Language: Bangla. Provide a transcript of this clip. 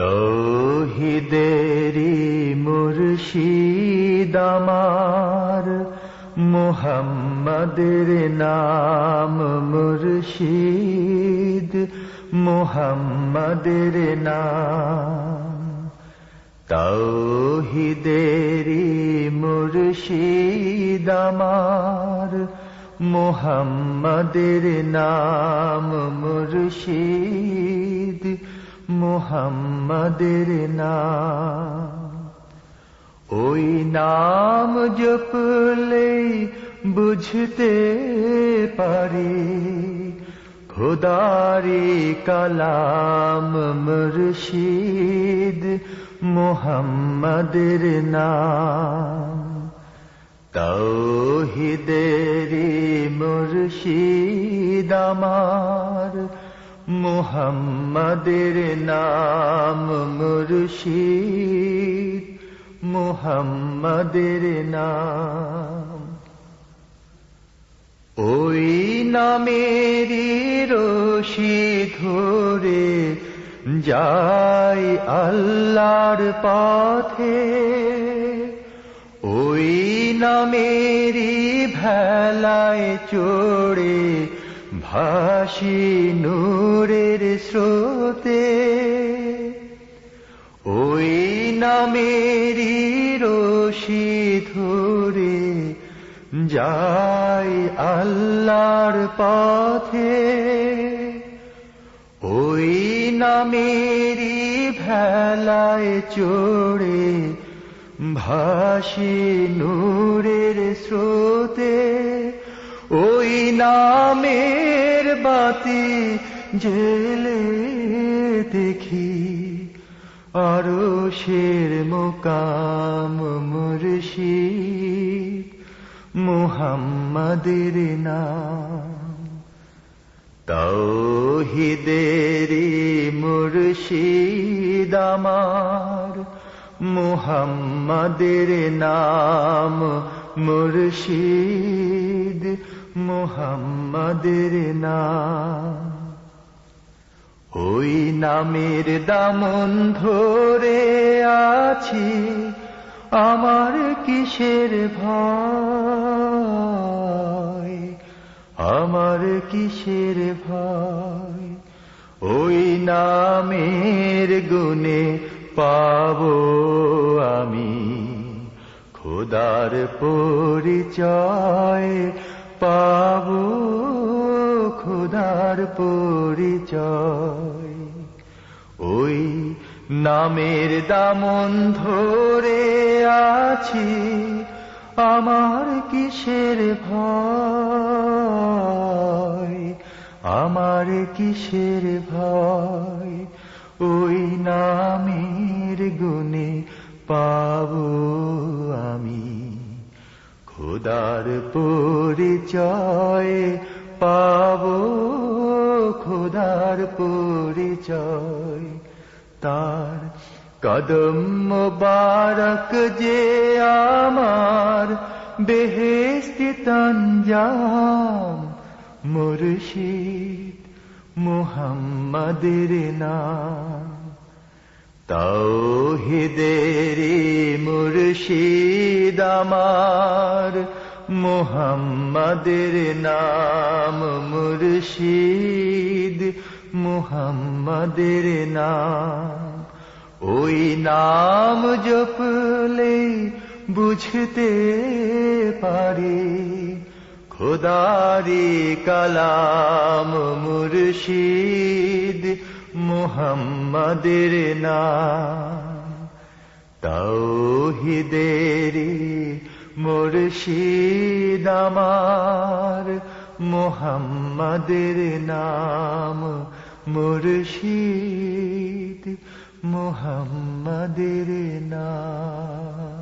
তৌহিদেরি মুর্শিদ আমার নাম মুর্শিদ মোহাম্মদের নাম। তৌহিদেরি মুর্শিদ আমার মোহাম্মদের নাম মুর্শিদ। মোহাম্মদের নাম। ওই নাম জপলে বুঝতে পারি, খোদারি কালাম মুর্শিদ মোহাম্মদের নাম। তৌহিদেরি মুর্শিদ আমার মোহাম্মদের নাম মুর্শিদ, মোহাম্মদের নাম। ওই নামেরই রশি ধরে যাই আল্লাহর পথে। ওই নামেরই ভেলায় চড়ে ভাসি নূরের স্রোতে, ওই নামেরই রশি ধরে যাই আল্লাহর পথে। ওই নামেরই ভেলায় চড়ে ভাসি নূরের স্রোতে ওই নামের বাতি জেলে দেখি। আরও শের মোকাম মুর্শিদ মুহাম্মাদের নাম। তৌহিদেরি মুর্শিদ আমার মুহাম্মাদের নাম মুর্শিদ মুহাম্মাদের নাম। ওই নামের দামন ধরে আছি আমার কিসের ভয়? আমার কিসের ভয়? ওই নামের গুণে পাবো খোদার পরিচয় পাব, খোদার পরিচয়। ওই নামের দামন ধরে আছি, আমার কিসের ভয়? আমার কিসের ভয়? ওই নামের গুণে পাবো আমি। খোদার পরিচয় পাবো, খোদার পরিচয়। তার কদম মোবারক যে আমার বেহেস্তি তঞ্জাম, মুর্শিদ মুহাম্মাদের নাম। তৌহিদেরি মুর্শিদ আমার মুহাম্মাদের নাম মুর্শিদ, মুহাম্মাদের নাম। ওই নাম জপলে বুঝতে পারি, খোদারি কালাম মুর্শিদ মুহাম্মাদের নাম। তৌহিদেরি মুর্শিদ আমার। মুহাম্মাদের নাম মুর্শিদ মুহাম্মাদের নাম।